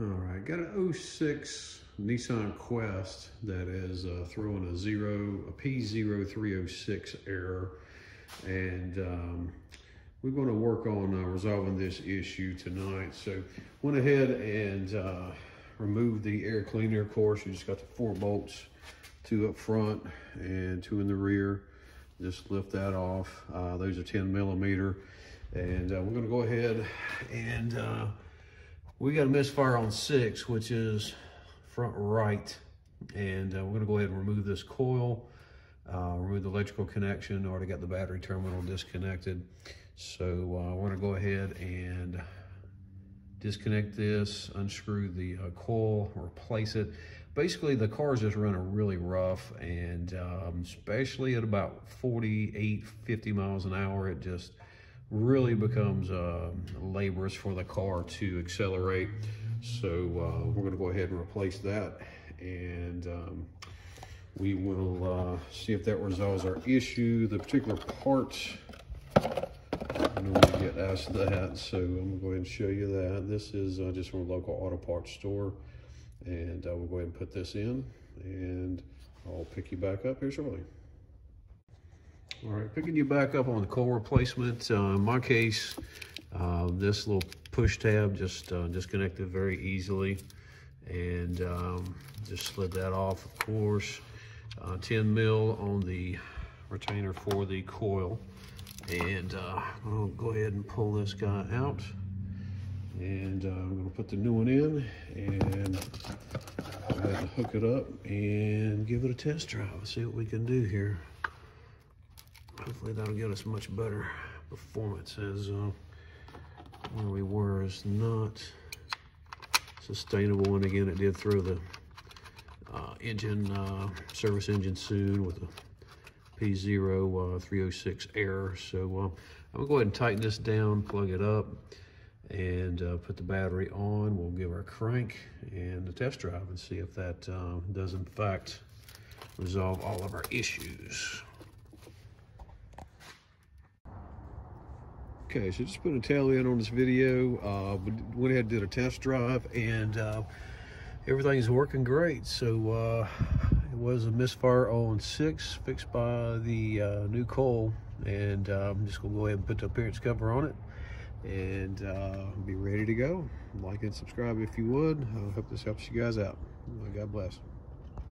All right, got an 06 Nissan Quest that is uh, throwing a zero, a P0306 error. And um, we're gonna work on uh, resolving this issue tonight. So went ahead and uh, removed the air cleaner. Of course, you just got the four bolts, two up front and two in the rear. Just lift that off. Uh, those are 10 millimeter. And uh, we're gonna go ahead and uh, we got a misfire on six, which is front right. And uh, we're gonna go ahead and remove this coil, uh, remove the electrical connection. Already got the battery terminal disconnected. So uh, we're gonna go ahead and disconnect this, unscrew the uh, coil, replace it. Basically, the car's just running really rough and um, especially at about 48, 50 miles an hour, it just really becomes uh, laborious for the car to accelerate. So uh, we're gonna go ahead and replace that and um, we will uh, see if that resolves our issue. The particular parts, I normally get asked that, so I'm gonna go ahead and show you that. This is uh, just from a local auto parts store and uh, we'll go ahead and put this in and I'll pick you back up here shortly. All right, picking you back up on the coil replacement. Uh, in my case, uh, this little push tab just uh, disconnected very easily and um, just slid that off, of course. Uh, 10 mil on the retainer for the coil. And uh, I'll go ahead and pull this guy out. And uh, I'm gonna put the new one in and hook it up and give it a test drive. See what we can do here. Hopefully that'll get us much better performance as uh, where we were is not sustainable. And again, it did throw the uh, engine, uh, service engine soon with a P0306 error. So uh, I'm gonna go ahead and tighten this down, plug it up, and uh, put the battery on. We'll give a crank and a test drive and see if that uh, does in fact resolve all of our issues. Okay, so just put a tail in on this video. Uh, went ahead and did a test drive and uh, everything's working great. So uh, it was a misfire on six fixed by the uh, new coil and uh, I'm just gonna go ahead and put the appearance cover on it and uh, be ready to go. Like and subscribe if you would. I hope this helps you guys out. God bless.